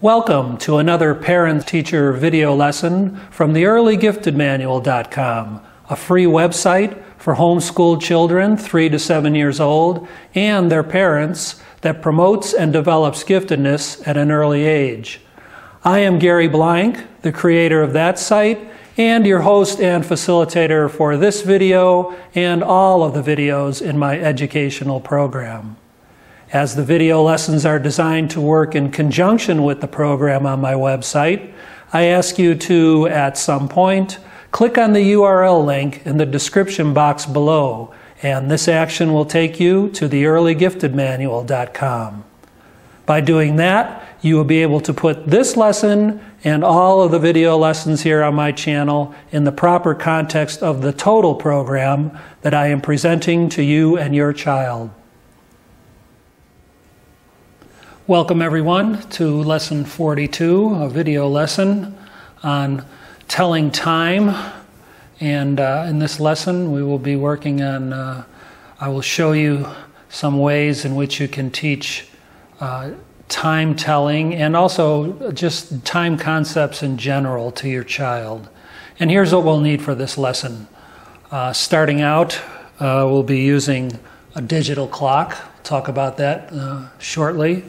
Welcome to another parent teacher video lesson from the earlygiftedmanual.com, a free website for homeschooled children 3 to 7 years old and their parents that promotes and develops giftedness at an early age. I am Gary Blank, the creator of that site and your host and facilitator for this video and all of the videos in my educational program. As the video lessons are designed to work in conjunction with the program on my website, I ask you to, at some point, click on the URL link in the description box below, and this action will take you to the earlygiftedmanual.com. By doing that, you will be able to put this lesson and all of the video lessons here on my channel in the proper context of the total program that I am presenting to you and your child. Welcome everyone to lesson 42, a video lesson on telling time. And uh, in this lesson, we will be working on, uh, I will show you some ways in which you can teach uh, time telling and also just time concepts in general to your child. And here's what we'll need for this lesson. Uh, starting out, uh, we'll be using a digital clock. We'll talk about that uh, shortly.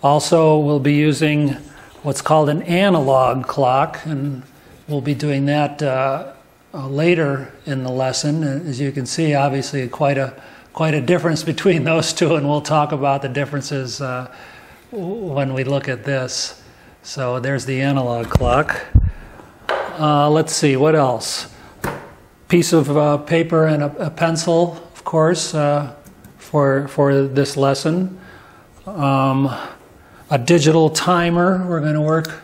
Also, we'll be using what's called an analog clock, and we'll be doing that uh, uh, later in the lesson. As you can see, obviously, quite a quite a difference between those two, and we'll talk about the differences uh, when we look at this. So there's the analog clock. Uh, let's see what else. Piece of uh, paper and a, a, pencil, of course, uh, for for this lesson. Um, a digital timer. We're going to work.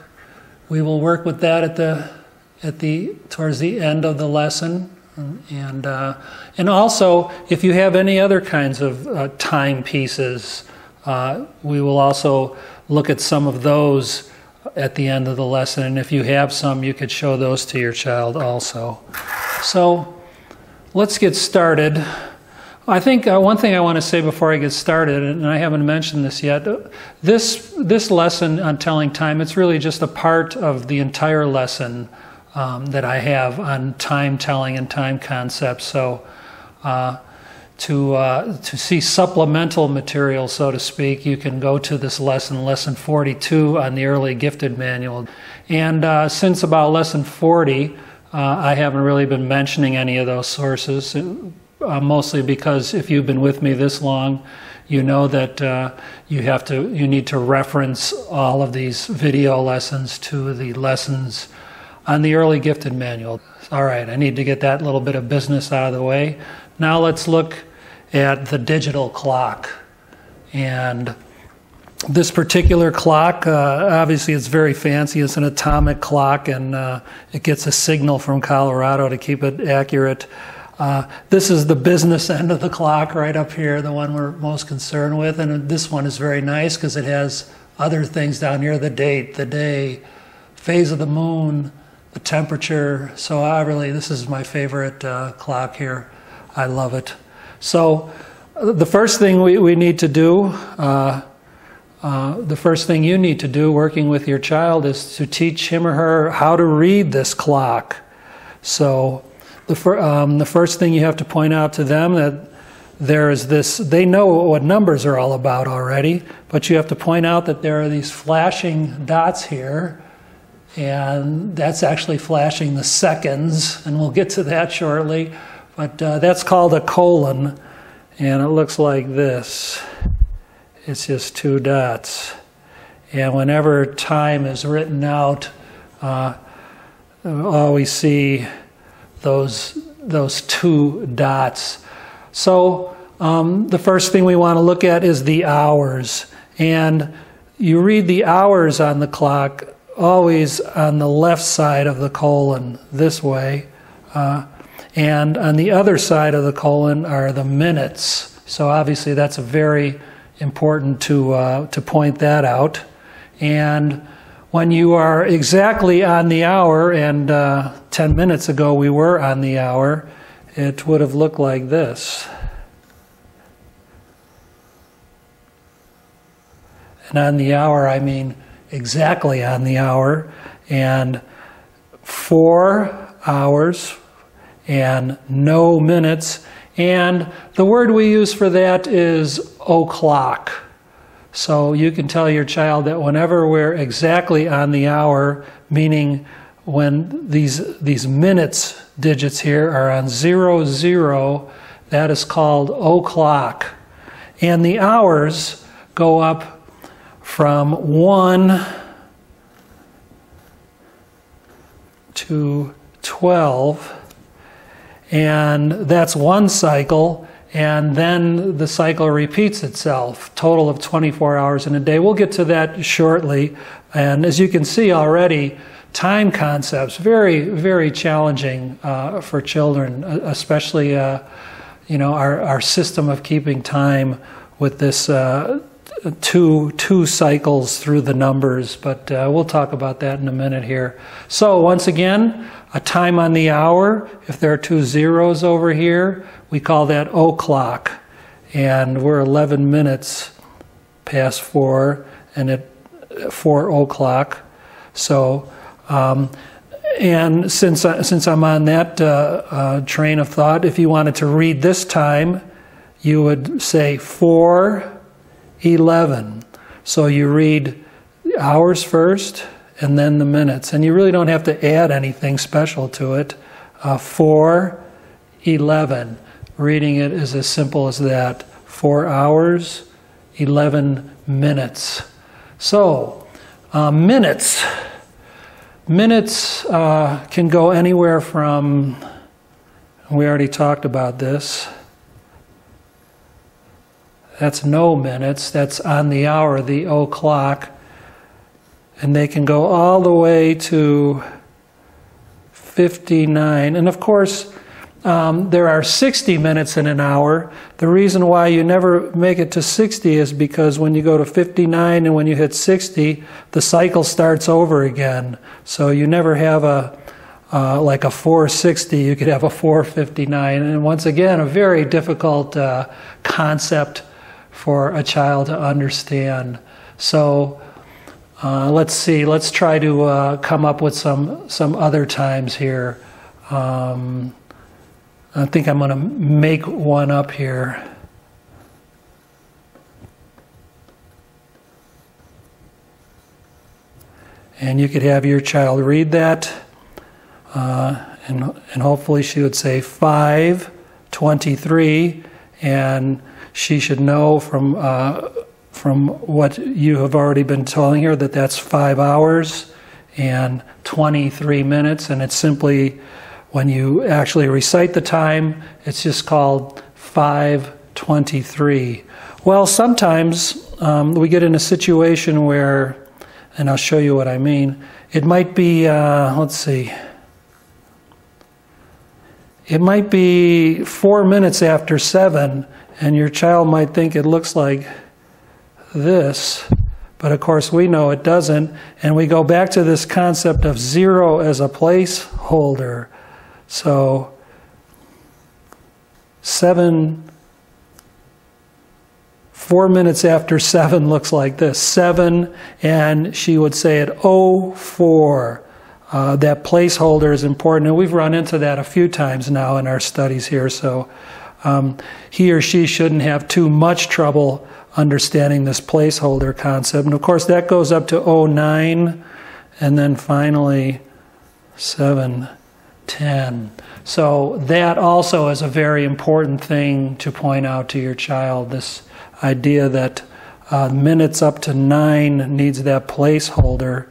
We will work with that at the at the towards the end of the lesson, and uh, and also if you have any other kinds of uh, time pieces, uh, we will also look at some of those at the end of the lesson. And if you have some, you could show those to your child also. So let's get started. I think uh, one thing I want to say before I get started, and I haven't mentioned this yet, this this lesson on telling time, it's really just a part of the entire lesson um, that I have on time telling and time concepts. So uh, to uh, to see supplemental material, so to speak, you can go to this lesson, lesson 42 on the early gifted manual. And uh, since about lesson 40, uh, I haven't really been mentioning any of those sources uh, mostly because if you've been with me this long, you know that uh, you have to you need to reference all of these video lessons to the lessons on the early gifted manual. All right, I need to get that little bit of business out of the way. Now let's look at the digital clock. And this particular clock, uh, obviously, it's very fancy. It's an atomic clock, and uh, it gets a signal from Colorado to keep it accurate. Uh, this is the business end of the clock right up here, the one we're most concerned with. And this one is very nice because it has other things down here the date, the day, phase of the moon, the temperature. So I really, this is my favorite uh, clock here. I love it. So uh, the first thing we, we need to do, uh, uh, the first thing you need to do working with your child is to teach him or her how to read this clock. So the, fir- um, the first thing you have to point out to them that there is this, they know what numbers are all about already, but you have to point out that there are these flashing dots here, and that's actually flashing the seconds, and we'll get to that shortly. But uh, that's called a colon, and it looks like this. It's just two dots. And whenever time is written out, uh, always see those, those two dots. So um, the first thing we want to look at is the hours. And you read the hours on the clock always on the left side of the colon this way. Uh, and on the other side of the colon are the minutes. So obviously that's very important to, uh, to point that out. And when you are exactly on the hour, and uh, 10 minutes ago we were on the hour, it would have looked like this. And on the hour, I mean exactly on the hour, and four hours, and no minutes. And the word we use for that is o'clock. So you can tell your child that whenever we're exactly on the hour, meaning when these, these minutes digits here are on zero, zero, that is called o'clock. And the hours go up from 1 to 12. And that's one cycle. And then the cycle repeats itself, total of 24 hours in a day. We'll get to that shortly. And as you can see already, time concepts very, very challenging uh, for children, especially, uh, you know, our, our system of keeping time with this uh, two two cycles through the numbers, but uh, we'll talk about that in a minute here. So once again, a time on the hour. If there are two zeros over here, we call that o'clock, and we're 11 minutes past four, and at four o'clock. So. Um, and since since I'm on that uh, uh, train of thought, if you wanted to read this time, you would say four 11. So you read hours first and then the minutes. And you really don't have to add anything special to it. Uh, 4, 11. Reading it is as simple as that. 4 hours, 11 minutes. So, uh, minutes. Minutes uh, can go anywhere from, we already talked about this that's no minutes, that's on the hour, the o'clock. And they can go all the way to 59. And of course, um, there are 60 minutes in an hour. The reason why you never make it to 60 is because when you go to 59 and when you hit 60, the cycle starts over again. So you never have a uh, like a 460, you could have a 459. And once again, a very difficult uh, concept for a child to understand. So uh, let's see, let's try to uh, come up with some, some other times here. Um, I think I'm going to make one up here. And you could have your child read that, uh, and, and hopefully she would say 523, and she should know from uh, from what you have already been telling her that that's five hours and 23 minutes, and it's simply when you actually recite the time, it's just called 523. Well, sometimes um, we get in a situation where, and I'll show you what I mean. It might be, uh, let's see, it might be four minutes after seven, and your child might think it looks like this, but of course we know it doesn't. And we go back to this concept of zero as a placeholder. So, seven, four minutes after seven looks like this seven, and she would say it oh four. Uh, that placeholder is important, and we've run into that a few times now in our studies here. So, um, he or she shouldn't have too much trouble understanding this placeholder concept. And of course, that goes up to 09 and then finally 710. So, that also is a very important thing to point out to your child this idea that uh, minutes up to 9 needs that placeholder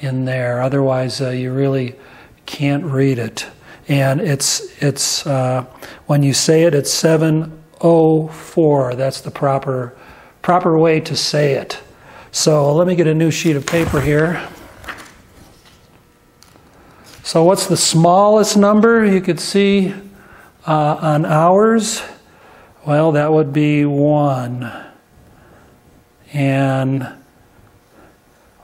in there. Otherwise, uh, you really can't read it and it's it's uh, when you say it, it's seven oh four. That's the proper proper way to say it. So let me get a new sheet of paper here. So what's the smallest number you could see uh, on hours? Well, that would be one. And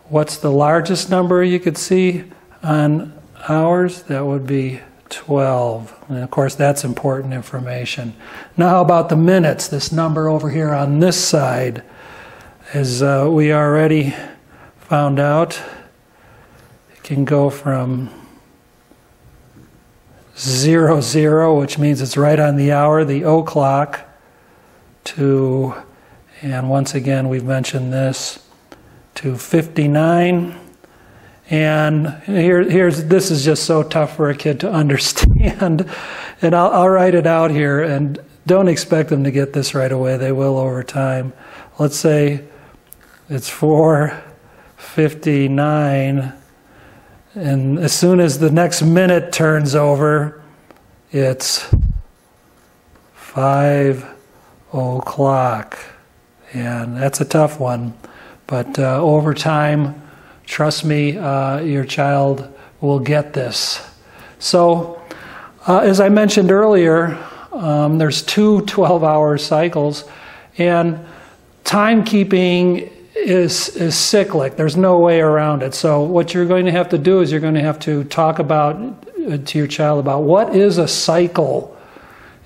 what's the largest number you could see on hours? That would be 12. And of course, that's important information. Now, how about the minutes? This number over here on this side, as uh, we already found out it can go from 00, zero which means it's right on the hour, the o'clock, to, and once again we've mentioned this, to 59. And here, here's this is just so tough for a kid to understand. and I'll, I'll write it out here, and don't expect them to get this right away. They will over time. Let's say it's 459 and as soon as the next minute turns over, it's five o'clock. And that's a tough one. But uh, over time, trust me, uh, your child will get this. So, uh, as I mentioned earlier, um, there's two 12 hour cycles, and timekeeping is is cyclic. There's no way around it. So what you're going to have to do is you're going to have to talk about uh, to your child about what is a cycle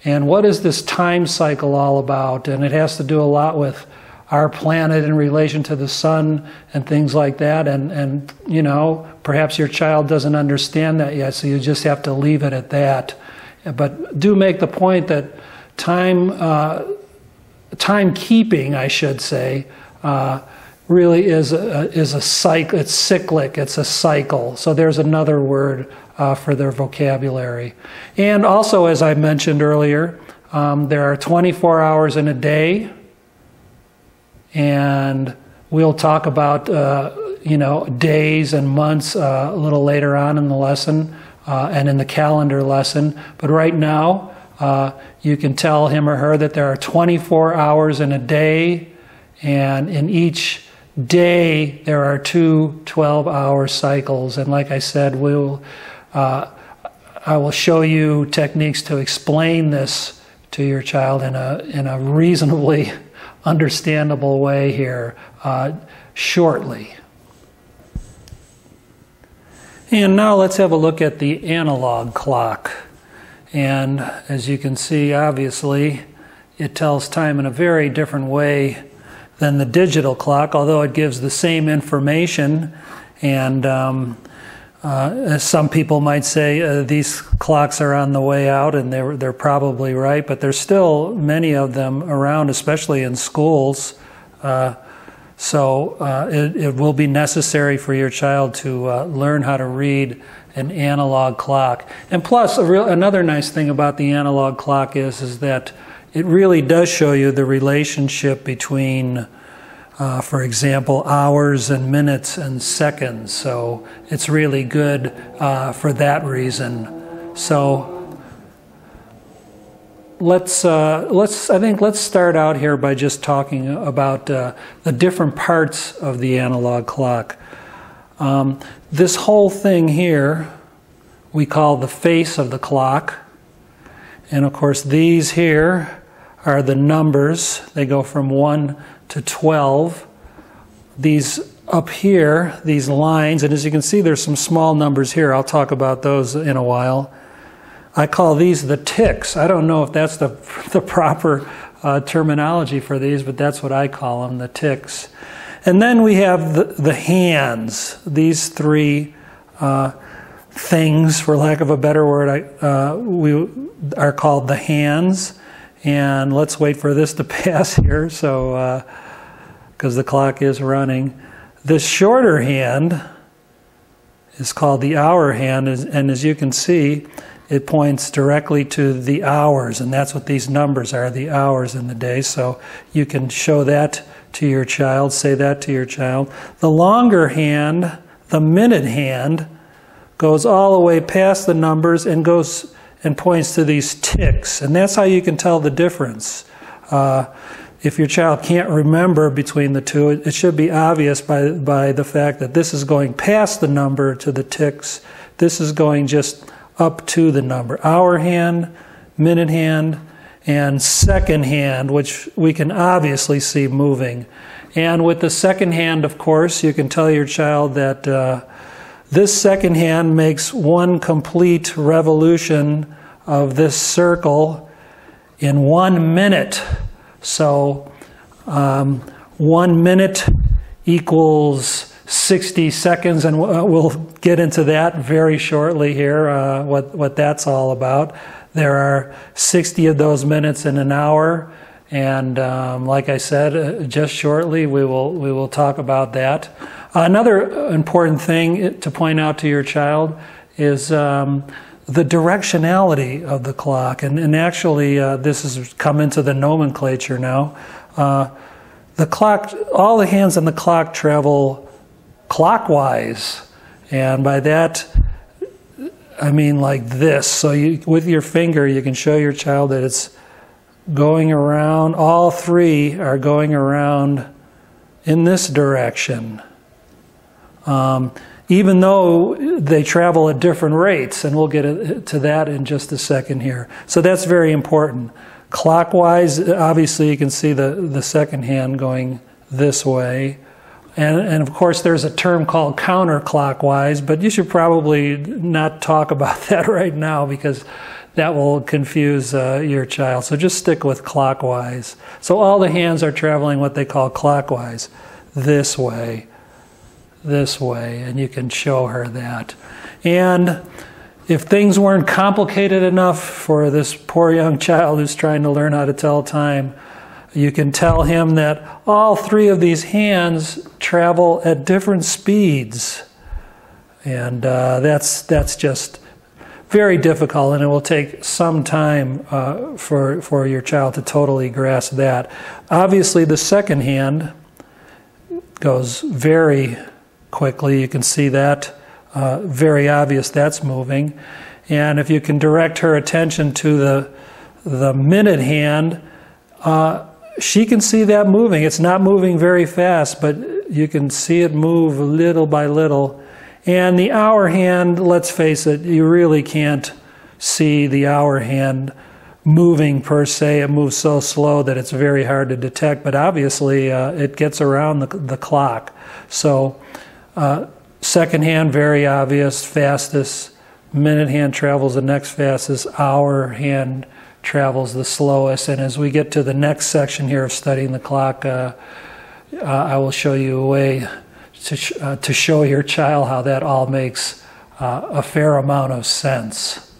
and what is this time cycle all about? And it has to do a lot with our planet in relation to the sun and things like that. And, and you know, perhaps your child doesn't understand that yet, so you just have to leave it at that. But do make the point that time, uh, timekeeping, I should say, uh, really is a, is a cycle. It's cyclic. It's a cycle. So there's another word uh, for their vocabulary. And also, as I mentioned earlier, um, there are 24 hours in a day, and we'll talk about uh, you know days and months uh, a little later on in the lesson uh, and in the calendar lesson. But right now, uh, you can tell him or her that there are 24 hours in a day, and in each day there are two 12 hour cycles. And like I said, we'll, uh, I will show you techniques to explain this to your child in a, in a reasonably understandable way here uh, shortly. And now let's have a look at the analog clock. And as you can see, obviously, it tells time in a very different way than the digital clock, although it gives the same information. And um, uh, some people might say uh, these clocks are on the way out, and they're, they're probably right, but there's still many of them around, especially in schools. Uh, so uh, it, it, will be necessary for your child to uh, learn how to read an analog clock. And plus, real, another nice thing about the analog clock is, is that it really does show you the relationship between, uh, for example, hours and minutes and seconds. So it's really good uh, for that reason. So let's uh, let's I think let's start out here by just talking about uh, the different parts of the analog clock. Um, this whole thing here we call the face of the clock. And of course, these here are the numbers. They go from 1 to 12. These up here, these lines, and as you can see, there's some small numbers here. I'll talk about those in a while. I call these the ticks. I don't know if that's the, the proper uh, terminology for these, but that's what I call them, the ticks. And then we have the, the hands, these three uh, things, for lack of a better word, I, uh, we are called the hands. And let's wait for this to pass here, so because uh, the clock is running. This shorter hand is called the hour hand, and as you can see, it points directly to the hours, and that's what these numbers are the hours in the day. So you can show that to your child, say that to your child. The longer hand, the minute hand, goes all the way past the numbers and goes and points to these ticks. And that's how you can tell the difference. Uh, if your child can't remember between the two, it, it should be obvious by, by the fact that this is going past the number to the ticks. This is going just up to the number. Hour hand, minute hand, and second hand, which we can obviously see moving. And with the second hand, of course, you can tell your child that uh, this second hand makes one complete revolution of this circle in one minute. So um, one minute equals 60 seconds, and we'll get into that very shortly here, uh, what, what that's all about. There are 60 of those minutes in an hour, and um, like I said, uh, just shortly we will, we will talk about that. Another important thing to point out to your child is um, the directionality of the clock. And, and actually, uh, this has come into the nomenclature now. Uh, the clock, all the hands on the clock travel clockwise. And by that, I mean like this. So you, with your finger, you can show your child that it's going around. All three are going around in this direction. Um, even though they travel at different rates, and we'll get to that in just a second here. So that's very important. Clockwise, obviously, you can see the, the second hand going this way. And, and of course, there's a term called counterclockwise, but you should probably not talk about that right now because that will confuse uh, your child. So just stick with clockwise. So all the hands are traveling what they call clockwise, this way this way, and you can show her that. And if things weren't complicated enough for this poor young child who's trying to learn how to tell time, you can tell him that all three of these hands travel at different speeds. And uh, that's, that's just very difficult, and it will take some time uh, for, for your child to totally grasp that. Obviously, the second hand goes very quickly. You can see that uh, very obvious that's moving. And if you can direct her attention to the, the minute hand, uh, she can see that moving. It's not moving very fast, but you can see it move little by little. And the hour hand, let's face it, you really can't see the hour hand moving per se. It moves so slow that it's very hard to detect, but obviously uh, it gets around the, the clock. So uh, second hand, very obvious, fastest. Minute hand travels the next fastest. Hour hand travels the slowest. And as we get to the next section here of studying the clock, uh, uh, I will show you a way to, sh- uh, to show your child how that all makes uh, a fair amount of sense.